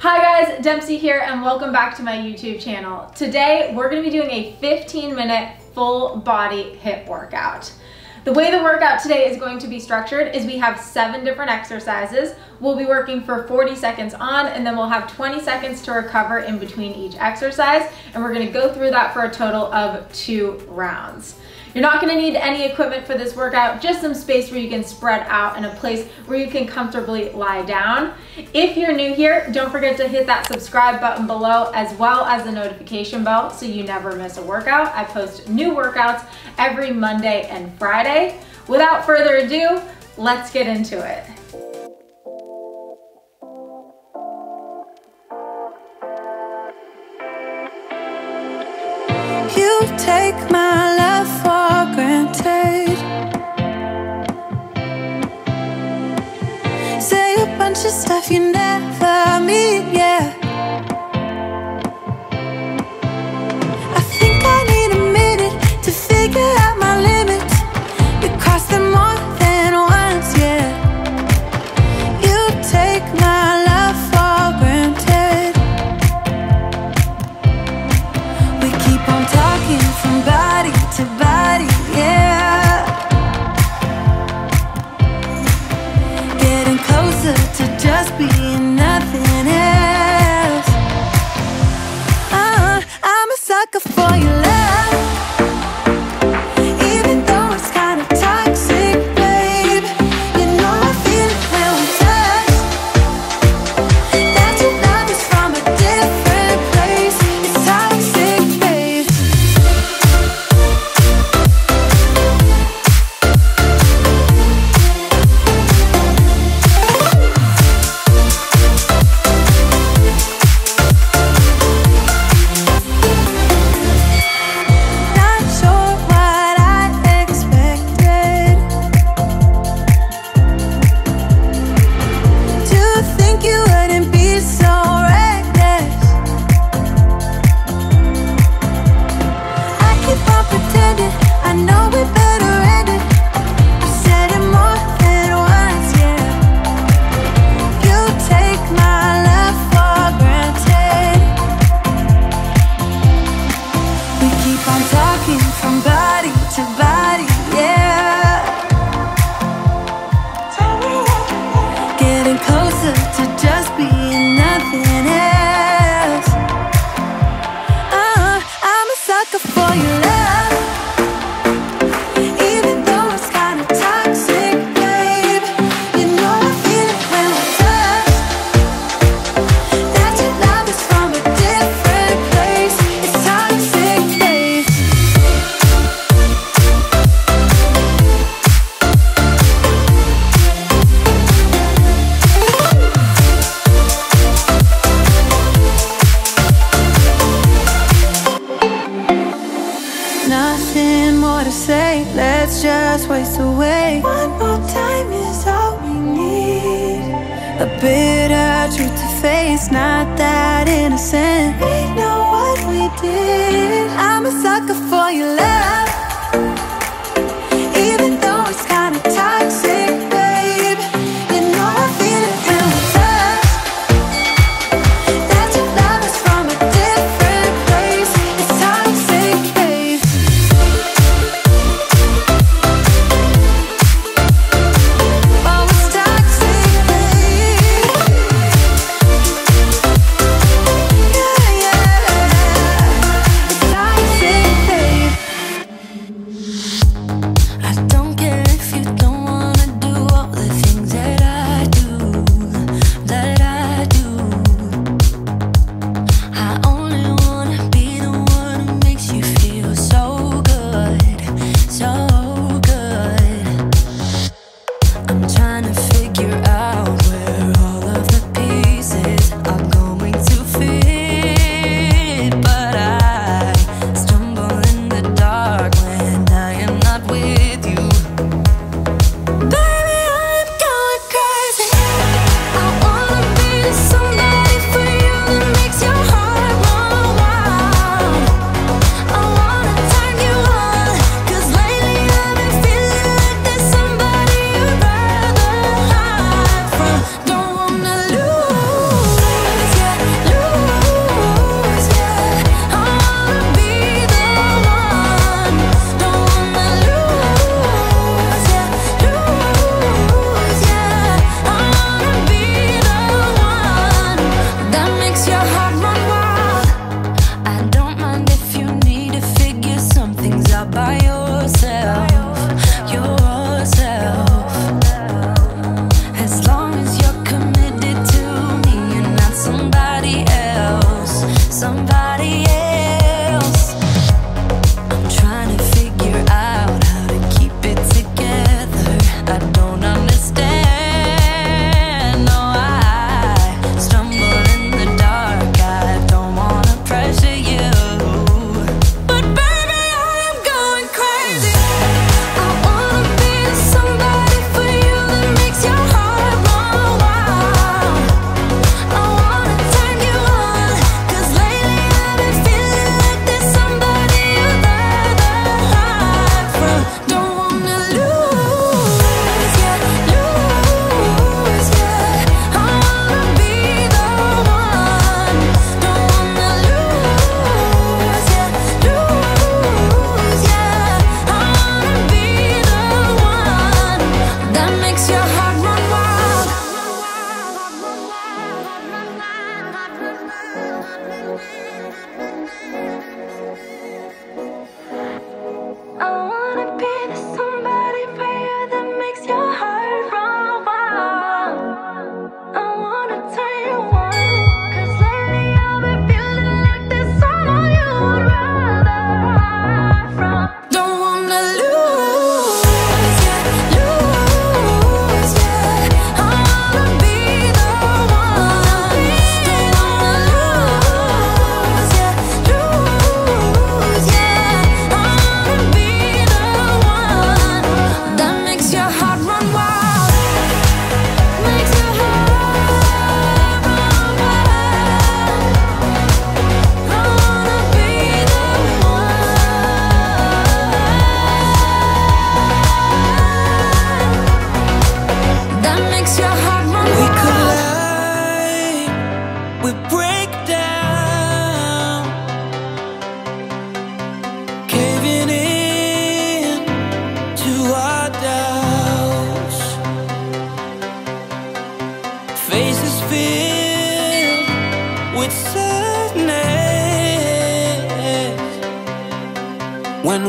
Hi guys, Dempsey here and welcome back to my YouTube channel. Today we're gonna be doing a 15 minute full body HIIT workout. The way the workout today is going to be structured is we have seven different exercises. We'll be working for 40 seconds on and then we'll have 20 seconds to recover in between each exercise and we're gonna go through that for a total of two rounds. You're not gonna need any equipment for this workout, just some space where you can spread out and a place where you can comfortably lie down. If you're new here, don't forget to hit that subscribe button below as well as the notification bell so you never miss a workout. I post new workouts every Monday and Friday. Without further ado, let's get into it. You take my bunch of stuff you never meet, yeah. Let's just waste away. One more time is all we need. A bitter truth to face, not that innocent. We know what we did. I'm a sucker for your love.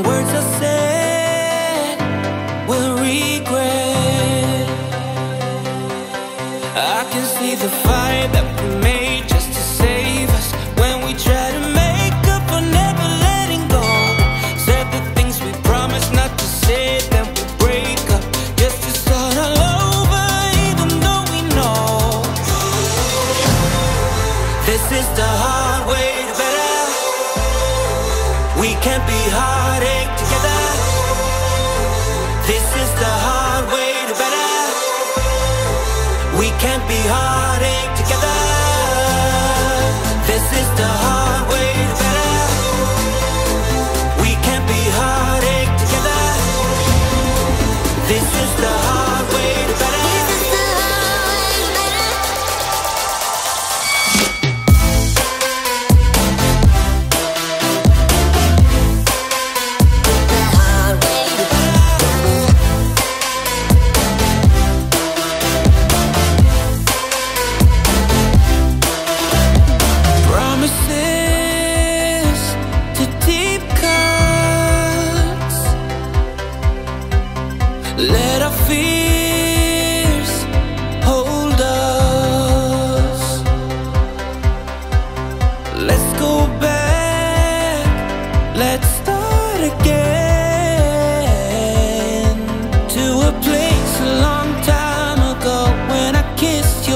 words are behind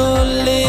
to live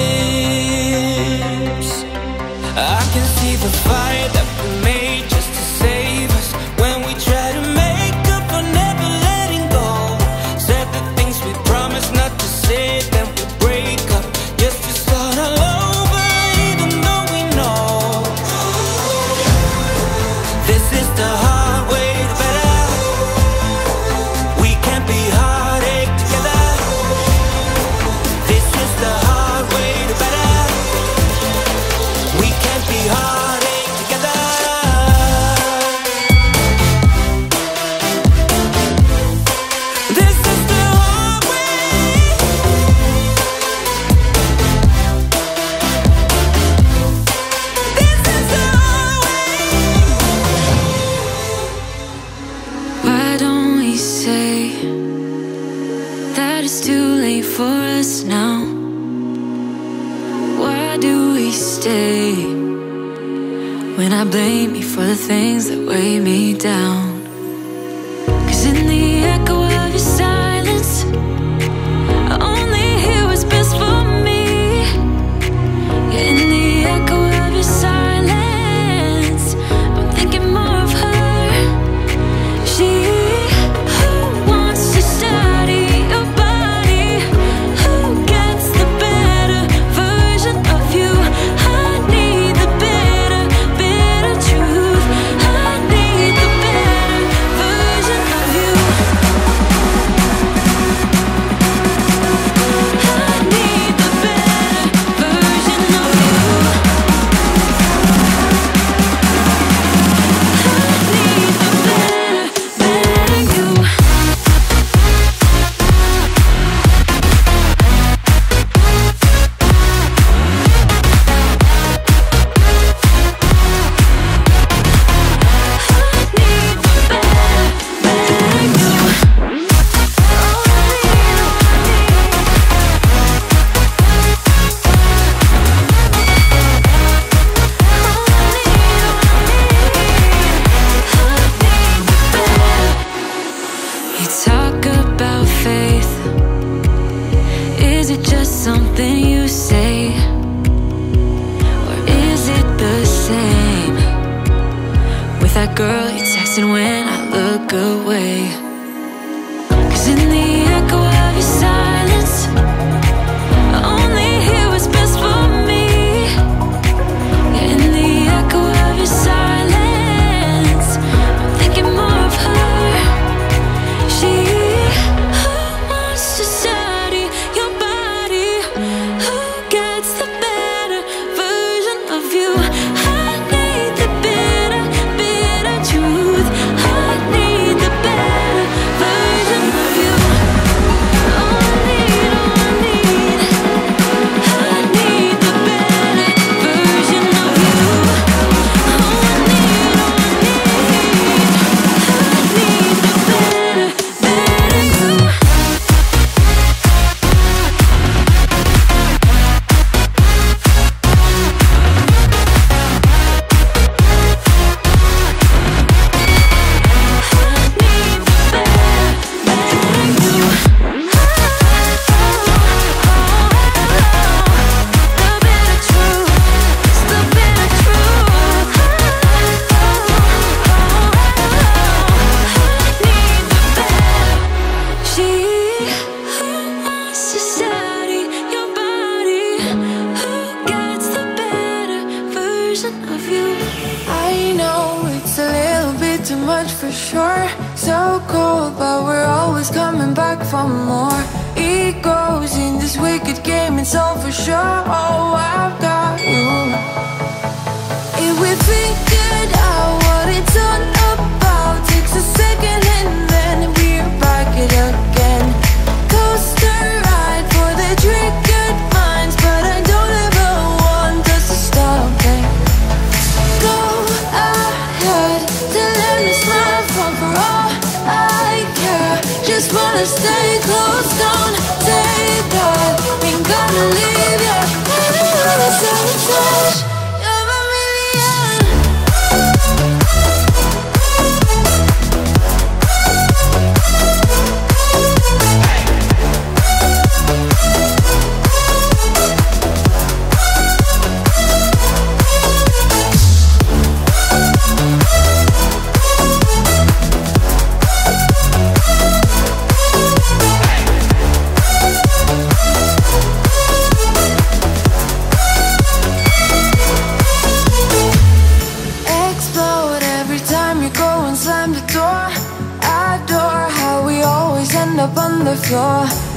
that it's too late for us now. Why do we stay when I blame you for the things that weigh me down? Cause in the Oh, on